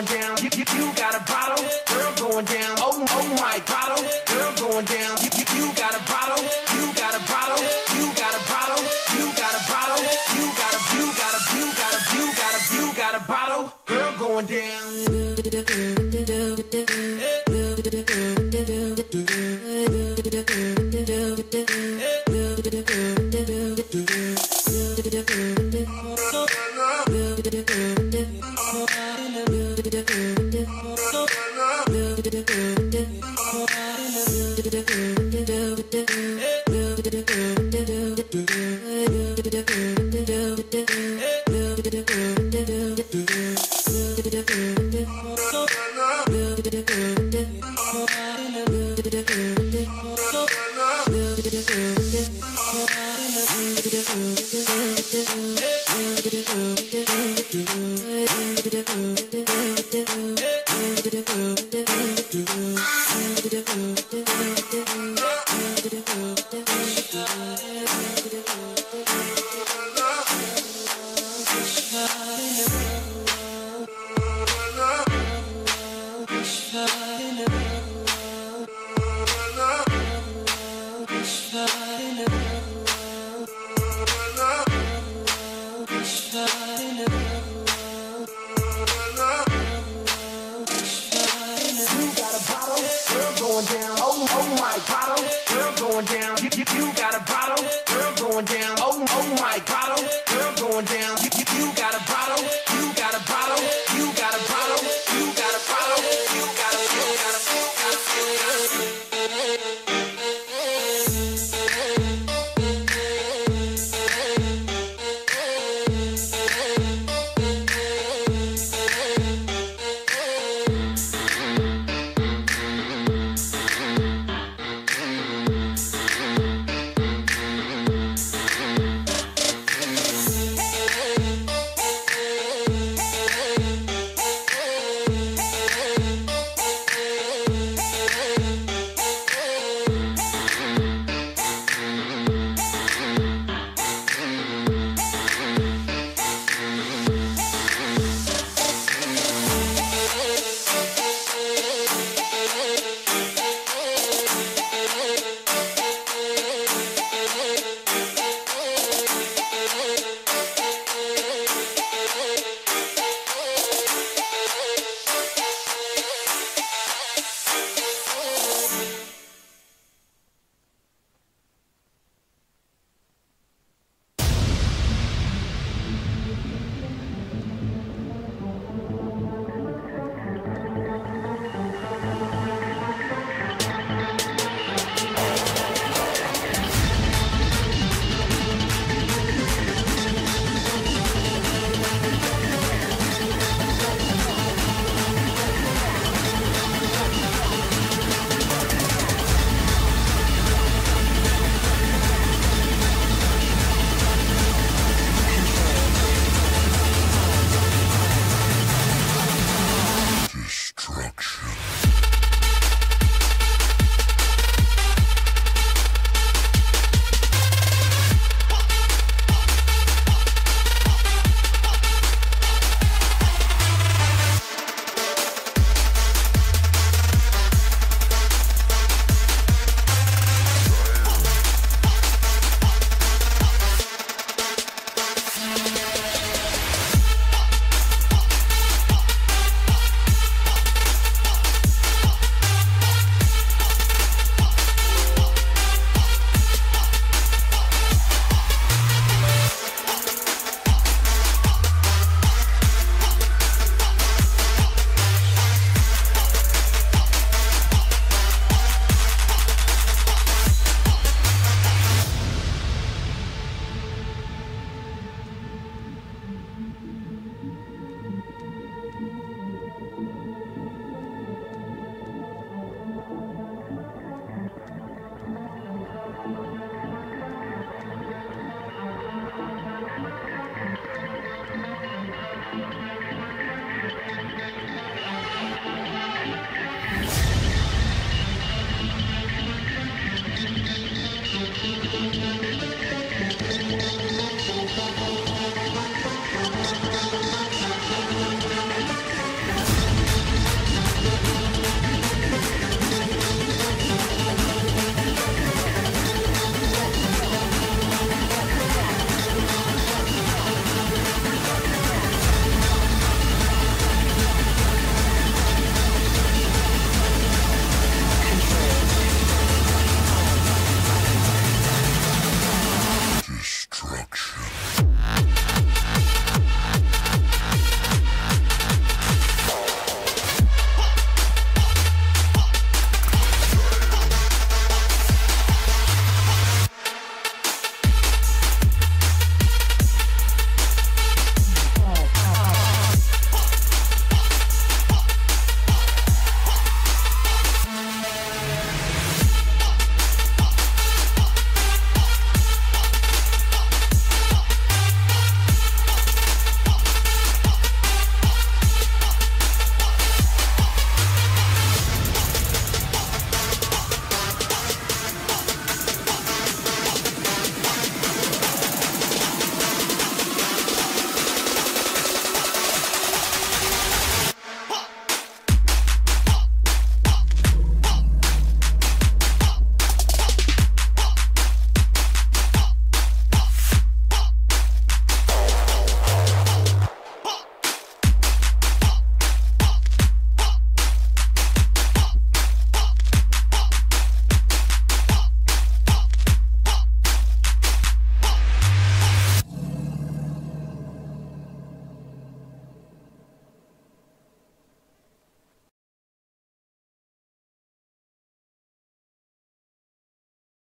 going down. You, you, you got a bottle, girl going down. Oh, oh my bottle, oh. girl going down. You, you, you got a bottle, you got a bottle, you got a bottle, you got a bottle, you got a, you got a, you got a, you got a, you got a bottle, girl going down. Bottle, girl down. Oh my bottle, we're going down. If you, you, you got a bottle,